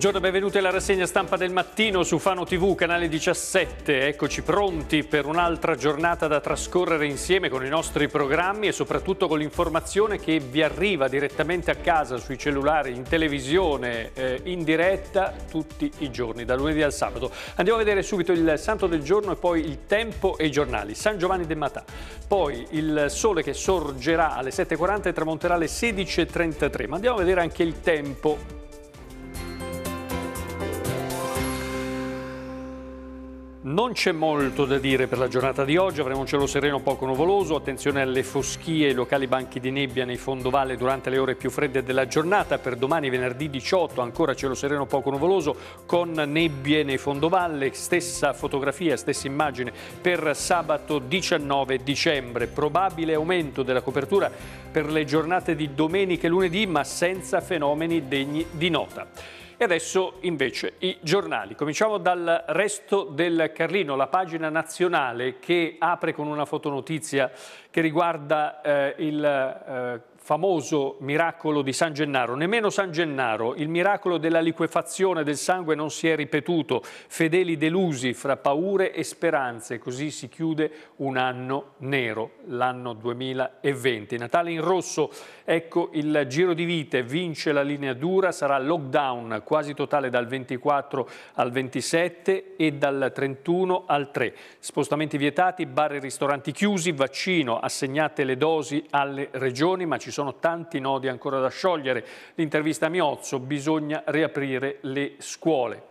Buongiorno e benvenuti alla rassegna stampa del mattino su Fano TV, canale 17. Eccoci pronti per un'altra giornata da trascorrere insieme con i nostri programmi e soprattutto con l'informazione che vi arriva direttamente a casa, sui cellulari, in televisione, eh, in diretta tutti i giorni, da lunedì al sabato. Andiamo a vedere subito il santo del giorno e poi il tempo e i giornali. San Giovanni de Matà, poi il sole che sorgerà alle 7.40 e tramonterà alle 16.33. Ma andiamo a vedere anche il tempo Non c'è molto da dire per la giornata di oggi, avremo un cielo sereno poco nuvoloso, attenzione alle foschie e locali banchi di nebbia nei fondovalle durante le ore più fredde della giornata, per domani venerdì 18 ancora cielo sereno poco nuvoloso con nebbie nei fondovalle, stessa fotografia, stessa immagine per sabato 19 dicembre, probabile aumento della copertura per le giornate di domenica e lunedì ma senza fenomeni degni di nota. E adesso invece i giornali. Cominciamo dal resto del Carlino, la pagina nazionale che apre con una fotonotizia che riguarda eh, il eh, famoso miracolo di San Gennaro, nemmeno San Gennaro, il miracolo della liquefazione del sangue non si è ripetuto, fedeli delusi fra paure e speranze, così si chiude un anno nero, l'anno 2020. Natale in rosso, ecco il giro di vite, vince la linea dura, sarà lockdown quasi totale dal 24 al 27 e dal 31 al 3. Spostamenti vietati, bar e ristoranti chiusi, vaccino, assegnate le dosi alle regioni, ma ci sono sono tanti nodi ancora da sciogliere. L'intervista a Miozzo, bisogna riaprire le scuole.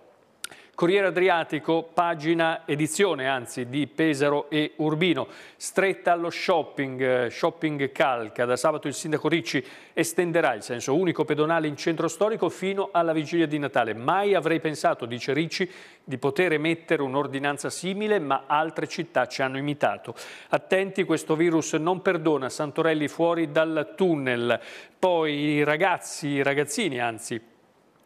Corriere Adriatico, pagina edizione anzi di Pesaro e Urbino, stretta allo shopping, shopping calca. Da sabato il sindaco Ricci estenderà il senso unico pedonale in centro storico fino alla vigilia di Natale. Mai avrei pensato, dice Ricci, di poter emettere un'ordinanza simile, ma altre città ci hanno imitato. Attenti, questo virus non perdona, Santorelli fuori dal tunnel. Poi i ragazzi, i ragazzini anzi,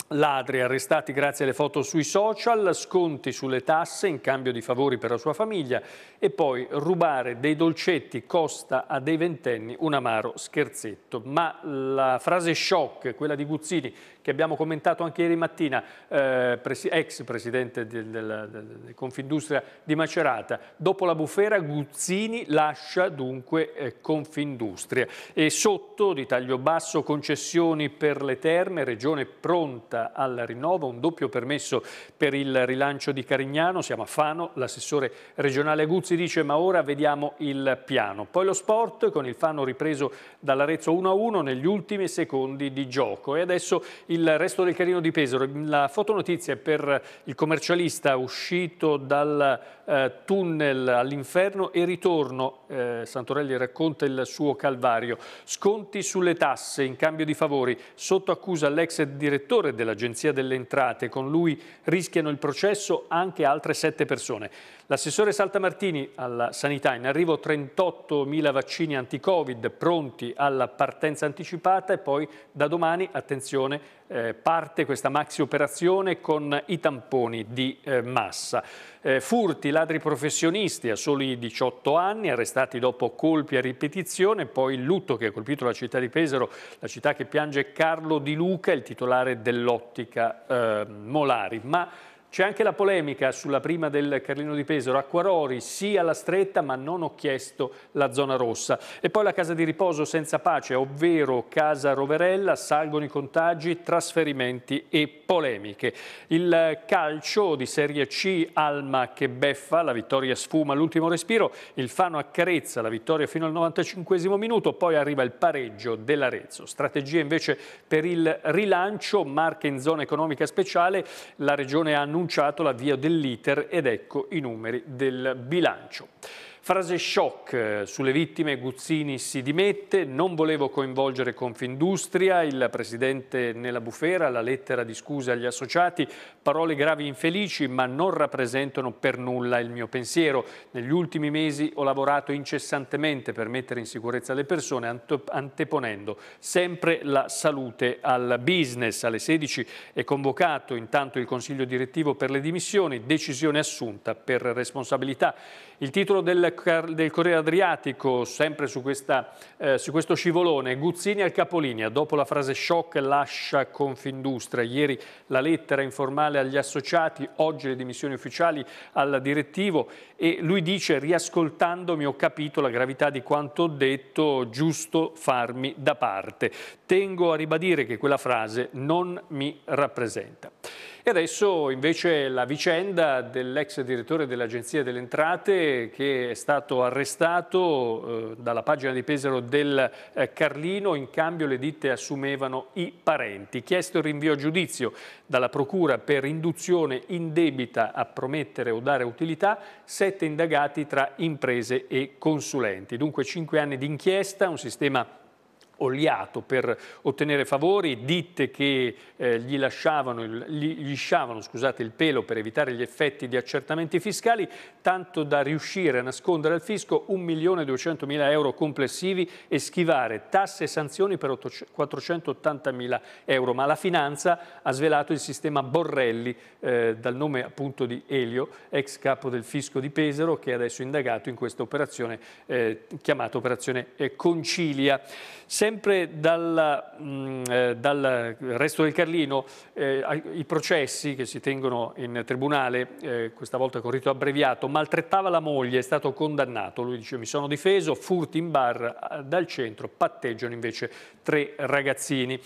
Ladri arrestati grazie alle foto sui social, sconti sulle tasse in cambio di favori per la sua famiglia e poi rubare dei dolcetti costa a dei ventenni un amaro scherzetto. Ma la frase shock, quella di Guzzini, che abbiamo commentato anche ieri mattina, eh, ex presidente del, del, del, Confindustria di Macerata, dopo la bufera Guzzini lascia dunque eh, Confindustria. E sotto, di taglio basso, concessioni per le terme, regione pronta al rinnovo, un doppio permesso per il rilancio di Carignano, siamo a Fano, l'assessore regionale Guzzi dice ma ora vediamo il piano. Poi lo sport con il Fano ripreso dall'Arezzo 1-1 negli ultimi secondi di gioco e adesso il resto del carino di Pesaro. La fotonotizia è per il commercialista uscito dal eh, tunnel all'inferno e ritorno. Eh, Santorelli racconta il suo calvario. Sconti sulle tasse in cambio di favori. Sotto accusa l'ex direttore dell'Agenzia delle Entrate. Con lui rischiano il processo anche altre sette persone. L'assessore Saltamartini alla sanità, in arrivo 38.000 vaccini anti-Covid pronti alla partenza anticipata e poi da domani, attenzione, eh, parte questa maxi operazione con i tamponi di eh, massa. Eh, furti, ladri professionisti a soli 18 anni, arrestati dopo colpi a ripetizione, poi il lutto che ha colpito la città di Pesaro, la città che piange Carlo Di Luca, il titolare dell'ottica eh, Molari. Ma c'è anche la polemica sulla prima del Carlino di Pesaro, Acquarori sì alla stretta ma non ho chiesto la zona rossa. E poi la casa di riposo senza pace, ovvero casa Roverella, salgono i contagi, trasferimenti e polemiche. Il calcio di Serie C, Alma che beffa, la vittoria sfuma all'ultimo respiro, il Fano accarezza la vittoria fino al 95 minuto, poi arriva il pareggio dell'Arezzo. Strategia invece per il rilancio, marche in zona economica speciale, la Regione ha annunciato annunciato l'avvio dell'iter ed ecco i numeri del bilancio. Frase shock eh, sulle vittime, Guzzini si dimette, non volevo coinvolgere Confindustria, il presidente nella bufera, la lettera di scusa agli associati, parole gravi infelici ma non rappresentano per nulla il mio pensiero. Negli ultimi mesi ho lavorato incessantemente per mettere in sicurezza le persone anteponendo sempre la salute al business. Alle 16 è convocato intanto il Consiglio direttivo per le dimissioni, decisione assunta per responsabilità. Il titolo del, del Corriere Adriatico, sempre su, questa, eh, su, questo scivolone, Guzzini al capolinea, dopo la frase shock lascia Confindustria, ieri la lettera informale agli associati, oggi le dimissioni ufficiali al direttivo e lui dice riascoltandomi ho capito la gravità di quanto ho detto, giusto farmi da parte. Tengo a ribadire che quella frase non mi rappresenta. E adesso invece la vicenda dell'ex direttore dell'Agenzia delle Entrate che è stato arrestato eh, dalla pagina di Pesaro del eh, Carlino, in cambio le ditte assumevano i parenti. Chiesto il rinvio a giudizio dalla Procura per induzione indebita a promettere o dare utilità, sette indagati tra imprese e consulenti. Dunque cinque anni di inchiesta, un sistema oliato per ottenere favori, ditte che eh, gli lasciavano, gli lisciavano scusate, il pelo per evitare gli effetti di accertamenti fiscali, tanto da riuscire a nascondere al fisco 1.200.000 euro complessivi e schivare tasse e sanzioni per 480.000 euro. Ma la finanza ha svelato il sistema Borrelli, eh, dal nome appunto di Elio, ex capo del fisco di Pesaro, che è adesso indagato in questa operazione eh, chiamata operazione eh, Concilia. Sempre dal, mh, mm, eh, dal, resto del Carlino, eh, i processi che si tengono in tribunale, eh, questa volta con rito abbreviato, maltrattava la moglie, è stato condannato. Lui dice mi sono difeso, furti in bar dal centro, patteggiano invece tre ragazzini.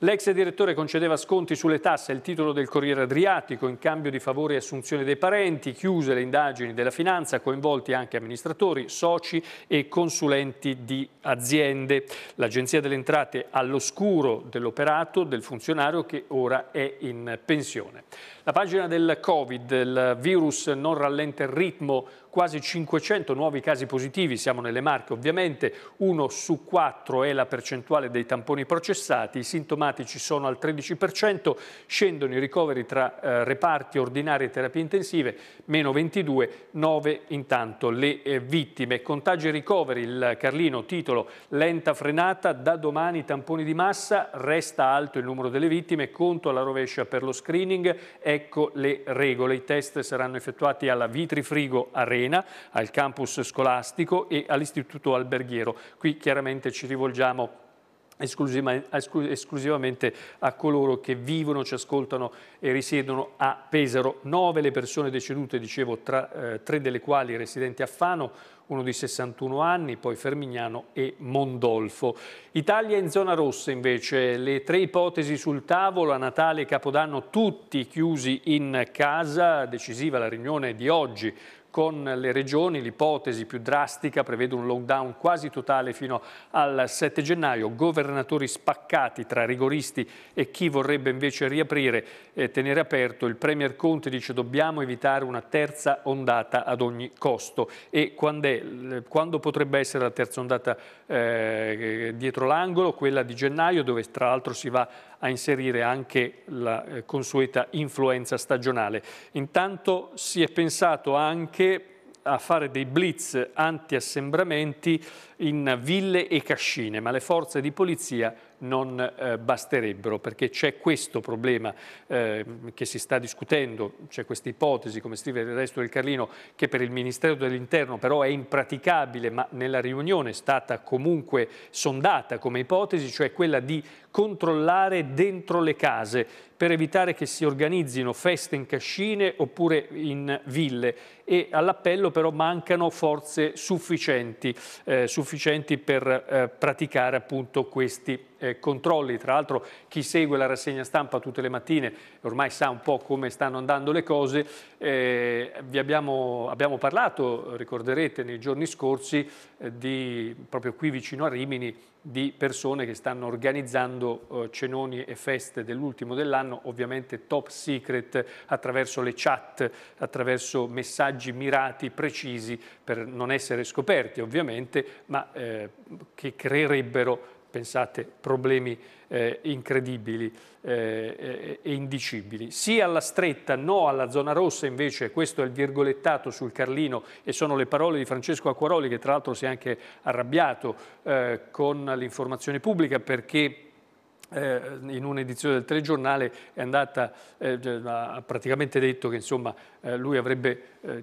L'ex direttore concedeva sconti sulle tasse il titolo del Corriere Adriatico in cambio di favori e assunzioni dei parenti, chiuse le indagini della finanza, coinvolti anche amministratori, soci e consulenti di aziende. L'Agenzia delle Entrate all'oscuro dell'operato del funzionario che ora è in pensione. La pagina del Covid, il virus non rallenta il ritmo, quasi 500 nuovi casi positivi, siamo nelle Marche ovviamente, uno su quattro è la percentuale dei tamponi processati, i sintomatici sono al 13%, scendono i ricoveri tra eh, reparti ordinari e terapie intensive, meno 22, 9 intanto le eh, vittime. Contagi e ricoveri, il Carlino, titolo lenta frenata, da domani tamponi di massa, resta alto il numero delle vittime, conto alla rovescia per lo screening, Ecco le regole. I test saranno effettuati alla Vitri Frigo Arena, al campus scolastico e all'istituto alberghiero. Qui chiaramente ci rivolgiamo esclusivamente a coloro che vivono, ci ascoltano e risiedono a Pesaro. Nove le persone decedute, dicevo, tra, eh, tre delle quali residenti a Fano, uno di 61 anni, poi Fermignano e Mondolfo. Italia in zona rossa invece, le tre ipotesi sul tavolo, a Natale e Capodanno tutti chiusi in casa, decisiva la riunione di oggi con le regioni. L'ipotesi più drastica prevede un lockdown quasi totale fino al 7 gennaio, governatori spaccati tra rigoristi e chi vorrebbe invece riaprire e tenere aperto. Il Premier Conte dice dobbiamo evitare una terza ondata ad ogni costo e quando, potrebbe essere la terza ondata eh, dietro l'angolo, quella di gennaio dove tra l'altro si va a inserire anche la eh, consueta influenza stagionale. Intanto si è pensato anche a fare dei blitz anti-assembramenti in ville e cascine, ma le forze di polizia non eh, basterebbero perché c'è questo problema eh, che si sta discutendo, c'è questa ipotesi, come scrive il resto del Carlino, che per il Ministero dell'Interno però è impraticabile, ma nella riunione è stata comunque sondata come ipotesi, cioè quella di controllare dentro le case per evitare che si organizzino feste in cascine oppure in ville e all'appello però mancano forze sufficienti, eh, sufficienti per eh, praticare appunto questi eh, controlli. Tra l'altro chi segue la rassegna stampa tutte le mattine ormai sa un po' come stanno andando le cose. Eh, vi abbiamo, abbiamo, parlato, ricorderete, nei giorni scorsi, eh, di, proprio qui vicino a Rimini, di persone che stanno organizzando eh, cenoni e feste dell'ultimo dell'anno, ovviamente top secret, attraverso le chat, attraverso messaggi mirati, precisi, per non essere scoperti ovviamente, ma eh, che creerebbero pensate, problemi eh, incredibili eh, e indicibili. Sì alla stretta, no alla zona rossa invece, questo è il virgolettato sul Carlino e sono le parole di Francesco Acquaroli che tra l'altro si è anche arrabbiato eh, con l'informazione pubblica perché eh, in un'edizione del telegiornale è andata, eh, ha praticamente detto che insomma, eh, lui avrebbe, eh,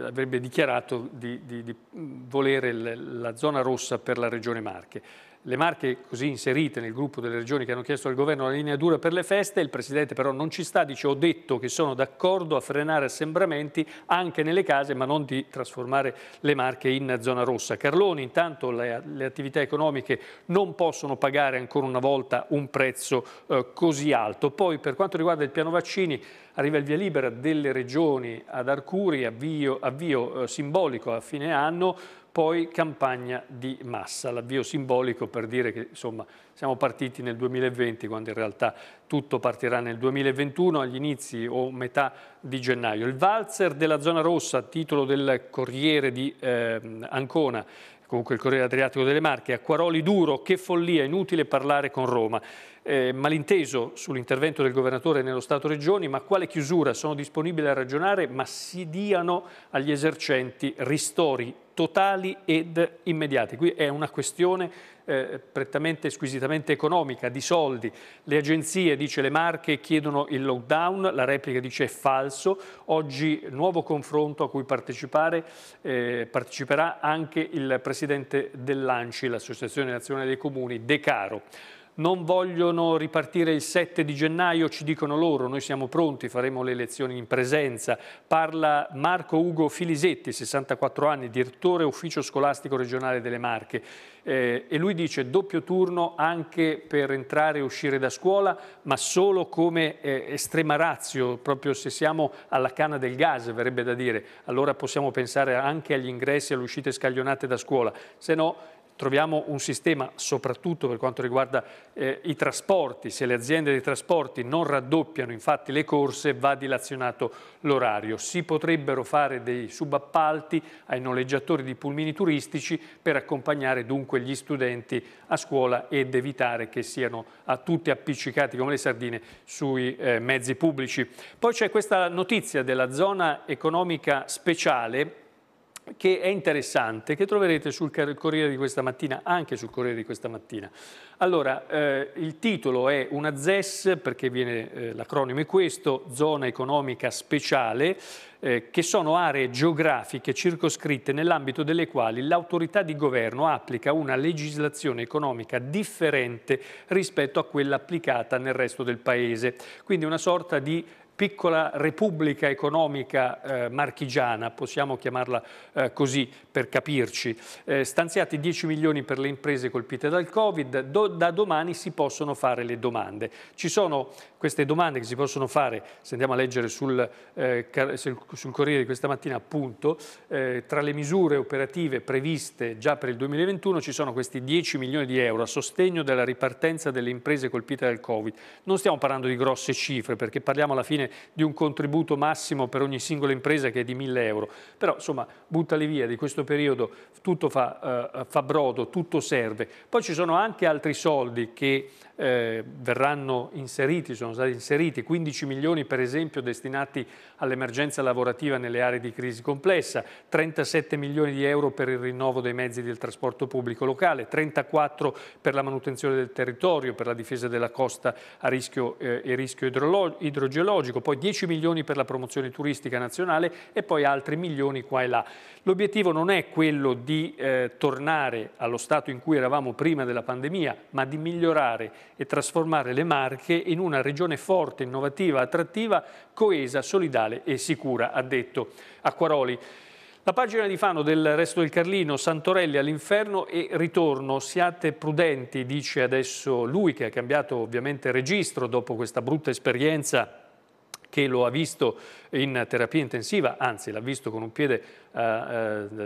avrebbe, dichiarato di, di, di volere la zona rossa per la regione Marche le Marche così inserite nel gruppo delle regioni che hanno chiesto al governo la linea dura per le feste, il Presidente però non ci sta, dice ho detto che sono d'accordo a frenare assembramenti anche nelle case ma non di trasformare le Marche in zona rossa. Carloni intanto le, le attività economiche non possono pagare ancora una volta un prezzo eh, così alto. Poi per quanto riguarda il piano vaccini arriva il via libera delle regioni ad Arcuri, avvio, avvio eh, simbolico a fine anno, poi campagna di massa, l'avvio simbolico per dire che insomma, siamo partiti nel 2020 quando in realtà tutto partirà nel 2021 agli inizi o metà di gennaio. Il valzer della zona rossa, titolo del Corriere di eh, Ancona, comunque il Corriere Adriatico delle Marche, Acquaroli duro, che follia, inutile parlare con Roma. Eh, malinteso sull'intervento del governatore nello Stato Regioni, ma quale chiusura? Sono disponibile a ragionare, ma si diano agli esercenti ristori totali ed immediati. Qui è una questione eh, prettamente squisitamente economica, di soldi. Le agenzie, dice le Marche, chiedono il lockdown, la replica dice è falso. Oggi nuovo confronto a cui partecipare, eh, parteciperà anche il presidente dell'ANCI, l'Associazione Nazionale dei Comuni, De Caro non vogliono ripartire il 7 di gennaio, ci dicono loro, noi siamo pronti, faremo le elezioni in presenza. Parla Marco Ugo Filisetti, 64 anni, direttore ufficio scolastico regionale delle Marche. Eh, e lui dice doppio turno anche per entrare e uscire da scuola, ma solo come eh, estrema razio, proprio se siamo alla canna del gas, verrebbe da dire. Allora possiamo pensare anche agli ingressi e alle uscite scaglionate da scuola, se no troviamo un sistema, soprattutto per quanto riguarda eh, i trasporti, se le aziende dei trasporti non raddoppiano infatti le corse va dilazionato l'orario. Si potrebbero fare dei subappalti ai noleggiatori di pulmini turistici per accompagnare dunque gli studenti a scuola ed evitare che siano a tutti appiccicati come le sardine sui eh, mezzi pubblici. Poi c'è questa notizia della zona economica speciale che è interessante, che troverete sul Corriere di questa mattina, anche sul Corriere di questa mattina. Allora, eh, il titolo è una ZES, perché eh, l'acronimo è questo, Zona Economica Speciale, eh, che sono aree geografiche circoscritte nell'ambito delle quali l'autorità di governo applica una legislazione economica differente rispetto a quella applicata nel resto del Paese. Quindi una sorta di piccola repubblica economica eh, marchigiana, possiamo chiamarla eh, così per capirci, eh, stanziati 10 milioni per le imprese colpite dal Covid, do, da domani si possono fare le domande. Ci sono queste domande che si possono fare, se andiamo a leggere sul, eh, sul Corriere di questa mattina appunto, eh, tra le misure operative previste già per il 2021 ci sono questi 10 milioni di euro a sostegno della ripartenza delle imprese colpite dal Covid. Non stiamo parlando di grosse cifre perché parliamo alla fine di un contributo massimo per ogni singola impresa che è di 1000 euro, però insomma buttali via di questo periodo, tutto fa, uh, fa brodo, tutto serve. Poi ci sono anche altri soldi che eh, verranno inseriti, sono stati inseriti 15 milioni per esempio destinati all'emergenza lavorativa nelle aree di crisi complessa, 37 milioni di euro per il rinnovo dei mezzi del trasporto pubblico locale, 34 per la manutenzione del territorio, per la difesa della costa a rischio eh, e rischio idrogeologico, poi 10 milioni per la promozione turistica nazionale e poi altri milioni qua e là. L'obiettivo non è quello di eh, tornare allo stato in cui eravamo prima della pandemia, ma di migliorare e trasformare le Marche in una regione forte, innovativa, attrattiva, coesa, solidale e sicura, ha detto Acquaroli. La pagina di Fano del Resto del Carlino, Santorelli all'inferno e ritorno, siate prudenti, dice adesso lui che ha cambiato ovviamente registro dopo questa brutta esperienza che lo ha visto in terapia intensiva, anzi l'ha visto con un piede, uh, uh,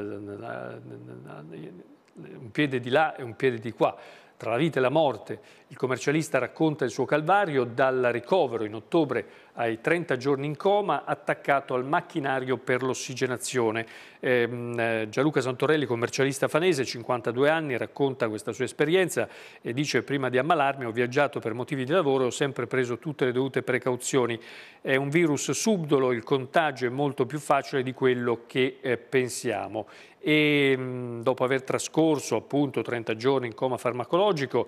un piede di là e un piede di qua tra la vita e la morte. Il commercialista racconta il suo calvario dal ricovero in ottobre ai 30 giorni in coma, attaccato al macchinario per l'ossigenazione. Ehm, eh, Gianluca Santorelli, commercialista fanese, 52 anni, racconta questa sua esperienza e dice prima di ammalarmi ho viaggiato per motivi di lavoro e ho sempre preso tutte le dovute precauzioni. È un virus subdolo, il contagio è molto più facile di quello che eh, pensiamo e mh, dopo aver trascorso appunto 30 giorni in coma farmacologico,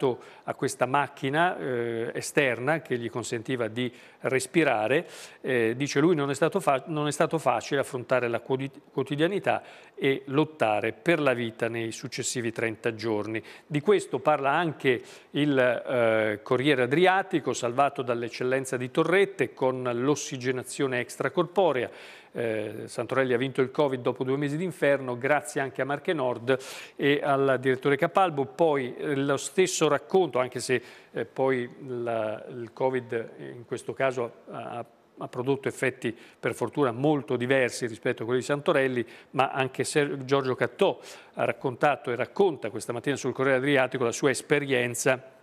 attaccato a questa macchina eh, esterna che gli consentiva di respirare, eh, dice lui non è, stato non è stato facile affrontare la quotidianità e lottare per la vita nei successivi 30 giorni. Di questo parla anche il eh, Corriere Adriatico, salvato dall'eccellenza di Torrette con l'ossigenazione extracorporea eh, Santorelli ha vinto il Covid dopo due mesi d'inferno, grazie anche a Marche Nord e al direttore Capalbo. Poi eh, lo stesso racconto, anche se eh, poi la, il Covid in questo caso ha ha prodotto effetti per fortuna molto diversi rispetto a quelli di Santorelli, ma anche Giorgio Cattò ha raccontato e racconta questa mattina sul Corriere Adriatico la sua esperienza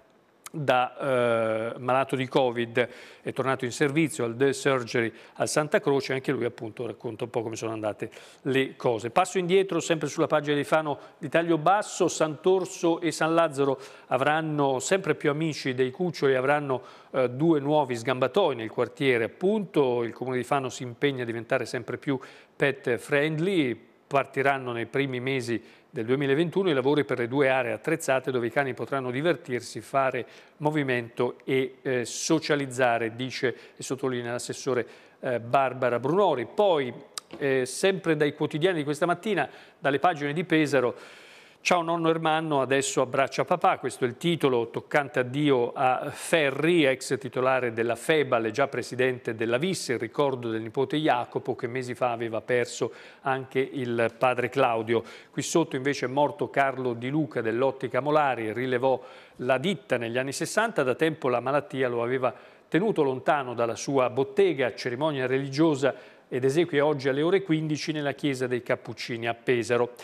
da eh, malato di Covid, è tornato in servizio al The Surgery al Santa Croce, anche lui appunto racconta un po' come sono andate le cose. Passo indietro, sempre sulla pagina di Fano di taglio basso, Sant'Orso e San Lazzaro avranno sempre più amici dei cuccioli, avranno eh, due nuovi sgambatoi nel quartiere appunto, il comune di Fano si impegna a diventare sempre più pet friendly, partiranno nei primi mesi del 2021 i lavori per le due aree attrezzate dove i cani potranno divertirsi, fare movimento e eh, socializzare, dice e sottolinea l'assessore eh, Barbara Brunori. Poi, eh, sempre dai quotidiani di questa mattina, dalle pagine di Pesaro, Ciao nonno Ermanno, adesso abbraccia papà, questo è il titolo toccante addio a Ferri, ex titolare della Febal e già presidente della VIS, il ricordo del nipote Jacopo che mesi fa aveva perso anche il padre Claudio. Qui sotto invece è morto Carlo Di Luca dell'Ottica Molari, rilevò la ditta negli anni 60, da tempo la malattia lo aveva tenuto lontano dalla sua bottega, cerimonia religiosa ed esequie oggi alle ore 15 nella chiesa dei Cappuccini a Pesaro.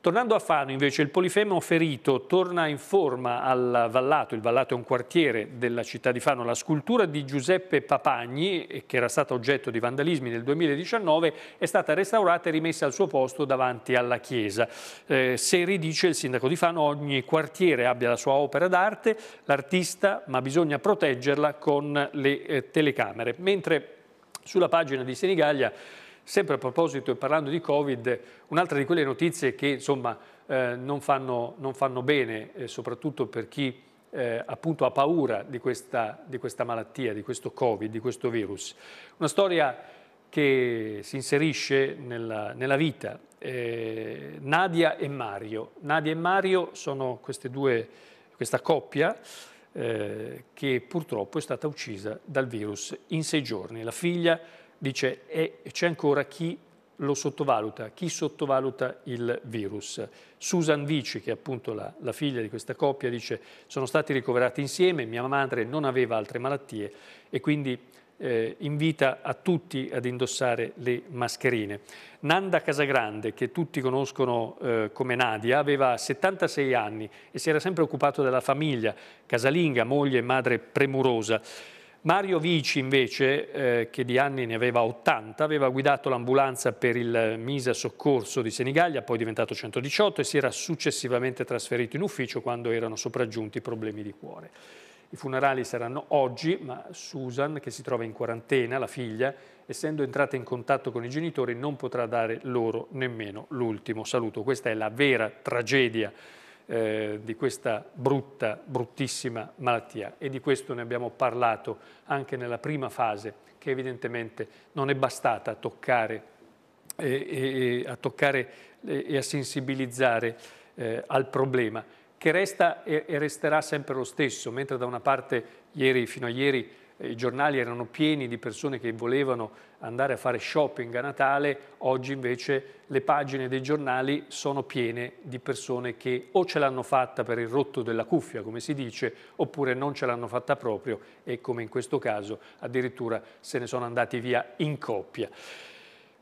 Tornando a Fano, invece, il Polifemo ferito torna in forma al Vallato. Il Vallato è un quartiere della città di Fano. La scultura di Giuseppe Papagni, che era stata oggetto di vandalismi nel 2019, è stata restaurata e rimessa al suo posto davanti alla chiesa. Eh, Seri dice il sindaco di Fano, ogni quartiere abbia la sua opera d'arte, l'artista, ma bisogna proteggerla con le eh, telecamere. Mentre sulla pagina di Senigallia Sempre a proposito e parlando di Covid, un'altra di quelle notizie che insomma eh, non, fanno, non, fanno, bene, eh, soprattutto per chi eh, appunto ha paura di questa, di questa malattia, di questo Covid, di questo virus. Una storia che si inserisce nella, nella vita. Eh, Nadia e Mario. Nadia e Mario sono due, questa coppia eh, che purtroppo è stata uccisa dal virus in sei giorni. La figlia dice e c'è ancora chi lo sottovaluta, chi sottovaluta il virus. Susan Vici, che è appunto la, la, figlia di questa coppia, dice sono stati ricoverati insieme, mia madre non aveva altre malattie e quindi eh, invita a tutti ad indossare le mascherine. Nanda Casagrande, che tutti conoscono eh, come Nadia, aveva 76 anni e si era sempre occupato della famiglia, casalinga, moglie e madre premurosa. Mario Vici invece, eh, che di anni ne aveva 80, aveva guidato l'ambulanza per il Misa Soccorso di Senigallia, poi diventato 118 e si era successivamente trasferito in ufficio quando erano sopraggiunti problemi di cuore. I funerali saranno oggi, ma Susan, che si trova in quarantena, la figlia, essendo entrata in contatto con i genitori, non potrà dare loro nemmeno l'ultimo saluto. Questa è la vera tragedia eh, di questa brutta, bruttissima malattia. E di questo ne abbiamo parlato anche nella prima fase che evidentemente non è bastata a toccare, eh, a toccare e a sensibilizzare eh, al problema che resta e resterà sempre lo stesso, mentre da una parte ieri, fino a ieri i giornali erano pieni di persone che volevano andare a fare shopping a Natale, oggi invece le pagine dei giornali sono piene di persone che o ce l'hanno fatta per il rotto della cuffia, come si dice, oppure non ce l'hanno fatta proprio e come in questo caso addirittura se ne sono andati via in coppia.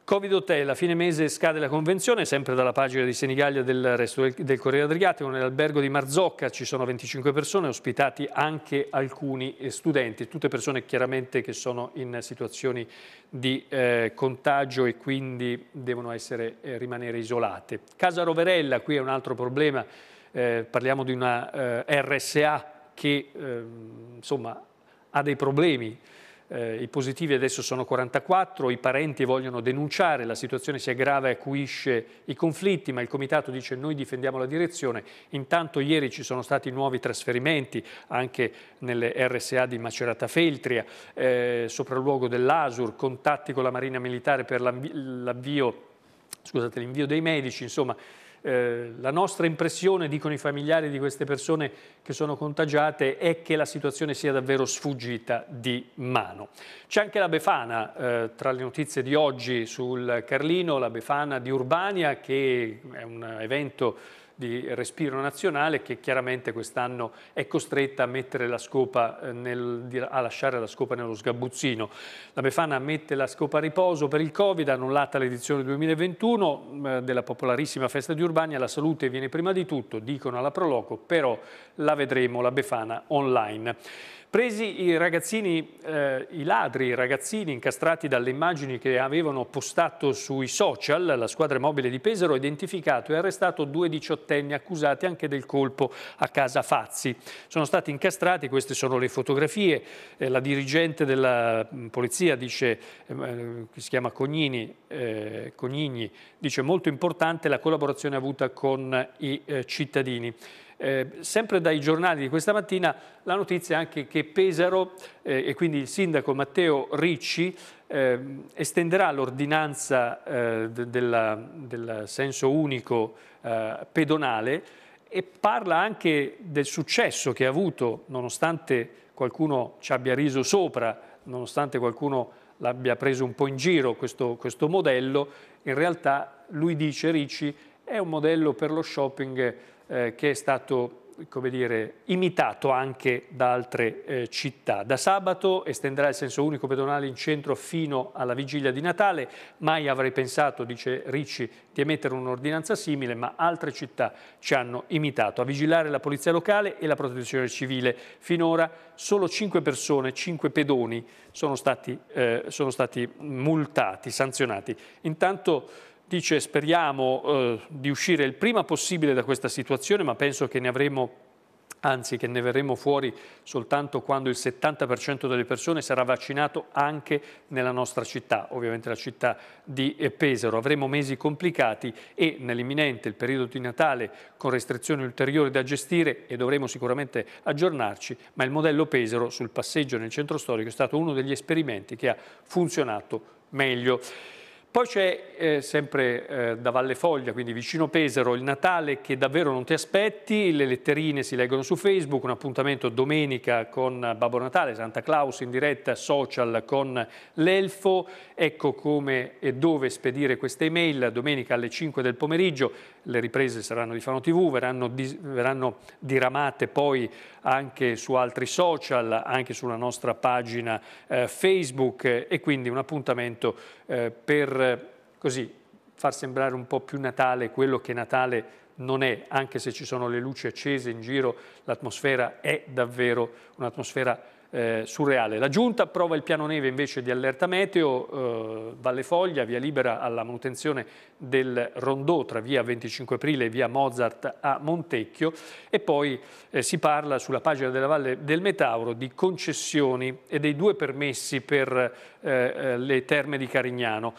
Covid Hotel, a fine mese scade la convenzione, sempre dalla pagina di Senigallia del resto del, del Corriere Adriatico, nell'albergo di Marzocca ci sono 25 persone, ospitati anche alcuni studenti, tutte persone chiaramente che sono in situazioni di eh, contagio e quindi devono essere, eh, rimanere isolate. Casa Roverella, qui è un altro problema, eh, parliamo di una eh, RSA che ehm, insomma ha dei problemi, eh, I positivi adesso sono 44, i parenti vogliono denunciare, la situazione si aggrava e acuisce i conflitti, ma il comitato dice noi difendiamo la direzione. Intanto ieri ci sono stati nuovi trasferimenti anche nelle RSA di Macerata Feltria, eh, sopralluogo dell'Asur, contatti con la Marina Militare per l'avvio, l'invio dei medici, insomma eh, la nostra impressione, dicono i familiari di queste persone che sono contagiate, è che la situazione sia davvero sfuggita di mano. C'è anche la Befana, eh, tra le notizie di oggi sul Carlino, la Befana di Urbania, che è un evento di respiro nazionale che chiaramente quest'anno è costretta a, la eh, nel, a lasciare la scopa nello sgabuzzino. La Befana mette la scopa a riposo per il Covid, annullata l'edizione 2021 eh, della popolarissima festa di Urbania, la salute viene prima di tutto, dicono alla Proloco, però la vedremo, la Befana, online. Presi i ragazzini, eh, i ladri, i ragazzini incastrati dalle immagini che avevano postato sui social, la squadra mobile di Pesaro ha identificato e arrestato due diciottenni accusati anche del colpo a casa Fazzi. Sono stati incastrati, queste sono le fotografie, eh, la dirigente della mm, polizia dice, eh, che si chiama Cognini, eh, Cognini, dice molto importante la collaborazione avuta con i eh, cittadini. Eh, sempre dai giornali di questa mattina la notizia anche che Pesaro eh, e quindi il sindaco Matteo Ricci eh, estenderà l'ordinanza eh, del, del senso unico eh, pedonale e parla anche del successo che ha avuto, nonostante qualcuno ci abbia riso sopra, nonostante qualcuno l'abbia preso un po' in giro questo, questo modello, in realtà lui dice Ricci è un modello per lo shopping eh, che è stato come dire, imitato anche da altre eh, città. Da sabato estenderà il senso unico pedonale in centro fino alla vigilia di Natale. Mai avrei pensato, dice Ricci, di emettere un'ordinanza simile, ma altre città ci hanno imitato. A vigilare la polizia locale e la protezione civile. Finora solo 5 persone, 5 pedoni sono stati, eh, sono stati multati, sanzionati. Intanto Dice speriamo eh, di uscire il prima possibile da questa situazione, ma penso che ne avremo anzi che ne verremo fuori soltanto quando il 70% delle persone sarà vaccinato anche nella nostra città, ovviamente la città di Pesaro. Avremo mesi complicati e nell'imminente il periodo di Natale con restrizioni ulteriori da gestire e dovremo sicuramente aggiornarci, ma il modello Pesaro sul passeggio nel centro storico è stato uno degli esperimenti che ha funzionato meglio. Poi c'è eh, sempre eh, da Valle Foglia, quindi vicino Pesaro, il Natale che davvero non ti aspetti, le letterine si leggono su Facebook, un appuntamento domenica con Babbo Natale, Santa Claus in diretta social con l'Elfo, ecco come e dove spedire queste email, domenica alle 5 del pomeriggio, le riprese saranno di Fano TV, verranno, di, verranno diramate poi anche su altri social, anche sulla nostra pagina eh, Facebook. E quindi un appuntamento eh, per così far sembrare un po' più Natale quello che Natale non è, anche se ci sono le luci accese in giro, l'atmosfera è davvero un'atmosfera eh, surreale. La Giunta approva il piano neve invece di allerta meteo, eh, Valle Foglia, via libera alla manutenzione del rondò tra via 25 aprile e via Mozart a Montecchio e poi eh, si parla sulla pagina della Valle del Metauro di concessioni e dei due permessi per eh, eh, le terme di Carignano.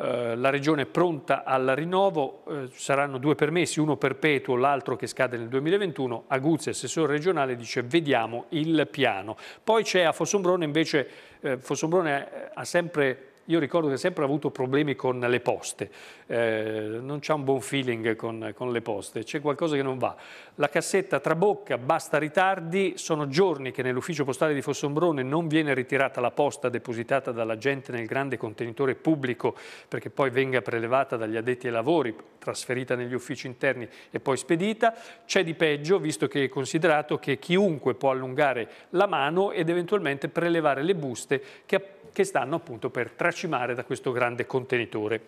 Eh, la Regione è pronta al rinnovo, eh, saranno due permessi, uno perpetuo, l'altro che scade nel 2021. Aguzzi, assessore regionale, dice vediamo il piano. Poi c'è a Fossombrone invece, eh, Fossombrone ha sempre io ricordo che sempre avuto problemi con le poste, eh, non c'è un buon feeling con, con le poste, c'è qualcosa che non va. La cassetta trabocca, basta ritardi, sono giorni che nell'ufficio postale di Fossombrone non viene ritirata la posta depositata dalla gente nel grande contenitore pubblico perché poi venga prelevata dagli addetti ai lavori, trasferita negli uffici interni e poi spedita. C'è di peggio, visto che è considerato che chiunque può allungare la mano ed eventualmente prelevare le buste che che stanno appunto per tracimare da questo grande contenitore.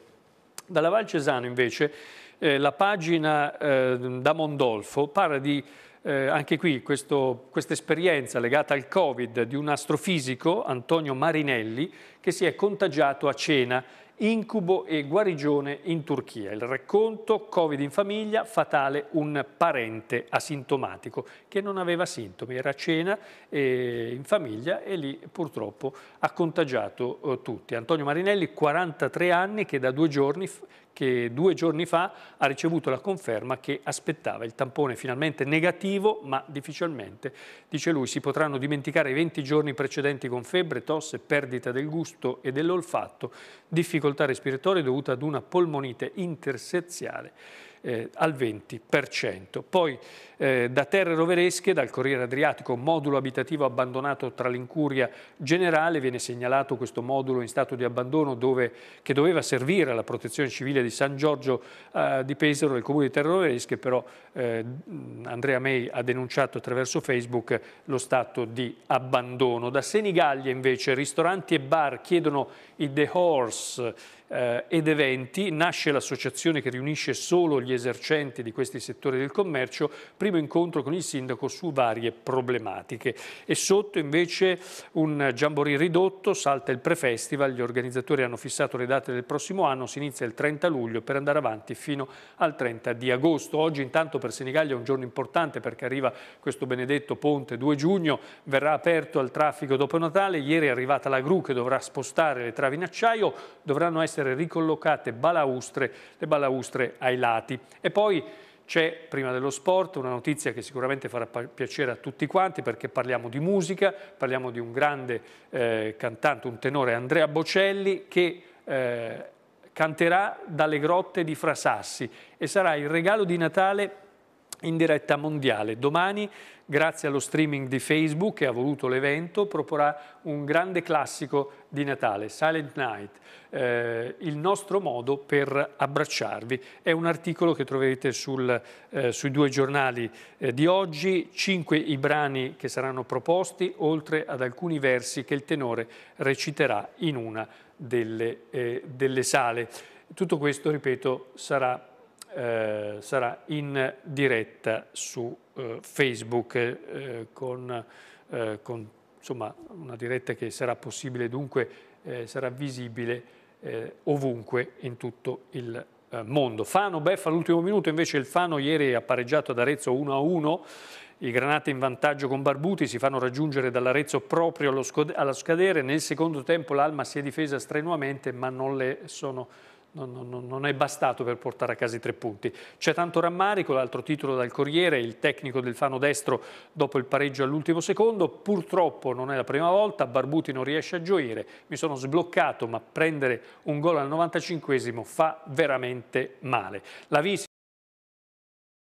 Dalla Val Cesano invece eh, la pagina eh, da Mondolfo parla di eh, anche qui questa esperienza legata al Covid di un astrofisico, Antonio Marinelli, che si è contagiato a cena Incubo e guarigione in Turchia. Il racconto Covid in famiglia, fatale un parente asintomatico che non aveva sintomi, era a cena eh, in famiglia e lì purtroppo ha contagiato eh, tutti. Antonio Marinelli, 43 anni, che da due giorni che due giorni fa ha ricevuto la conferma che aspettava. Il tampone finalmente negativo, ma difficilmente, dice lui, si potranno dimenticare i 20 giorni precedenti con febbre, tosse, perdita del gusto e dell'olfatto, difficoltà respiratorie dovute ad una polmonite interseziale eh, al 20%. Poi eh, da terre roveresche, dal Corriere Adriatico, modulo abitativo abbandonato tra l'incuria generale, viene segnalato questo modulo in stato di abbandono dove, che doveva servire alla protezione civile di San Giorgio eh, di Pesaro, nel comune di Terre Roveresche, però eh, Andrea May ha denunciato attraverso Facebook lo stato di abbandono. Da Senigallia invece ristoranti e bar chiedono i The Horse eh, ed eventi, nasce l'associazione che riunisce solo gli esercenti di questi settori del commercio, primo incontro con il sindaco su varie problematiche. E sotto invece un jamboree ridotto, salta il pre-festival, gli organizzatori hanno fissato le date del prossimo anno, si inizia il 30 luglio per andare avanti fino al 30 di agosto. Oggi intanto per Senigallia è un giorno importante perché arriva questo benedetto ponte 2 giugno, verrà aperto al traffico dopo Natale, ieri è arrivata la gru che dovrà spostare le travi in acciaio, dovranno essere essere ricollocate balaustre, le balaustre ai lati. E poi c'è, prima dello sport, una notizia che sicuramente farà piacere a tutti quanti perché parliamo di musica, parliamo di un grande eh, cantante, un tenore Andrea Bocelli che eh, canterà dalle grotte di Frasassi e sarà il regalo di Natale in diretta mondiale. Domani, grazie allo streaming di Facebook che ha voluto l'evento, proporrà un grande classico di Natale, Silent Night, eh, il nostro modo per abbracciarvi. È un articolo che troverete sul, eh, sui due giornali eh, di oggi, cinque i brani che saranno proposti, oltre ad alcuni versi che il tenore reciterà in una delle, eh, delle sale. Tutto questo, ripeto, sarà eh, sarà in diretta su eh, Facebook eh, con, eh, con insomma, una diretta che sarà possibile dunque eh, sarà visibile ovunque in tutto il mondo. Fano beffa all'ultimo minuto, invece il Fano ieri ha pareggiato ad Arezzo 1-1, i granate in vantaggio con Barbuti si fanno raggiungere dall'Arezzo proprio allo scadere, nel secondo tempo l'Alma si è difesa strenuamente ma non le sono non, non, non, è bastato per portare a casa i tre punti. C'è tanto rammarico, l'altro titolo dal Corriere, il tecnico del Fano destro dopo il pareggio all'ultimo secondo, purtroppo non è la prima volta, Barbuti non riesce a gioire, mi sono sbloccato, ma prendere un gol al 95esimo fa veramente male. La Visi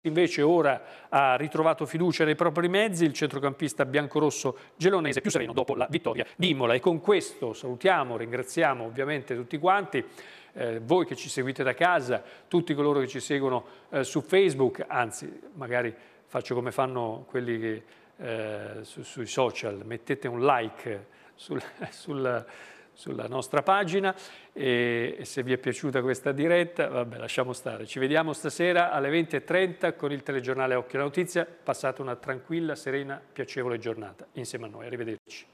invece ora ha ritrovato fiducia nei propri mezzi, il centrocampista biancorosso gelonese più sereno dopo la vittoria di Imola. E con questo salutiamo, ringraziamo ovviamente tutti quanti eh, voi che ci seguite da casa, tutti coloro che ci seguono eh, su Facebook, anzi magari faccio come fanno quelli che, eh, su, sui social, mettete un like sul, sul, sulla nostra pagina e, se vi è piaciuta questa diretta, vabbè, lasciamo stare. Ci vediamo stasera alle 20.30 con il telegiornale Occhio alla Notizia. Passate una tranquilla, serena, piacevole giornata insieme a noi. Arrivederci.